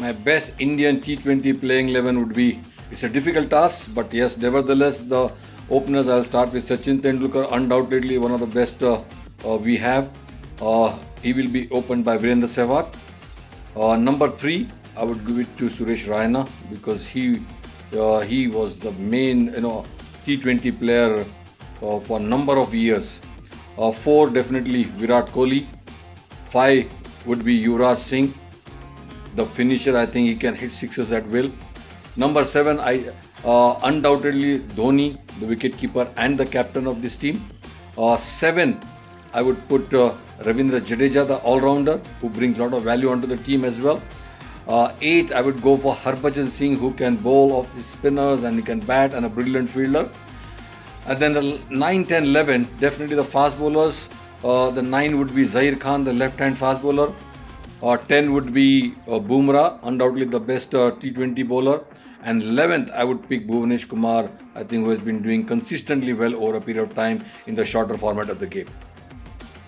my best Indian T20 playing 11 would be. It's a difficult task, but yes, nevertheless, the openers I'll start with Sachin Tendulkar, undoubtedly one of the best uh, uh, we have. Uh, he will be opened by Virender Sehwag. Uh, number three, I would give it to Suresh Raina because he uh, he was the main you know T20 player uh, for a number of years. four, definitely Virat Kohli. Five would be Yuvraj Singh the finisher. I think he can hit sixes at will. Number seven, I uh, undoubtedly Dhoni, the wicketkeeper and the captain of this team. Uh, seven, I would put uh, Ravindra Jadeja, the all-rounder, who brings a lot of value onto the team as well. Uh, eight, I would go for Harbhajan Singh, who can bowl off his spinners and he can bat and a brilliant fielder. And then the 9, 10, 11, definitely the fast bowlers. Uh, the 9 would be Zaheer Khan, the left-hand fast bowler. Uh, 10 would be uh, Bumrah, undoubtedly the best uh, T20 bowler. And 11th, I would pick Bhuvnesh Kumar, I think, who has been doing consistently well over a period of time in the shorter format of the game.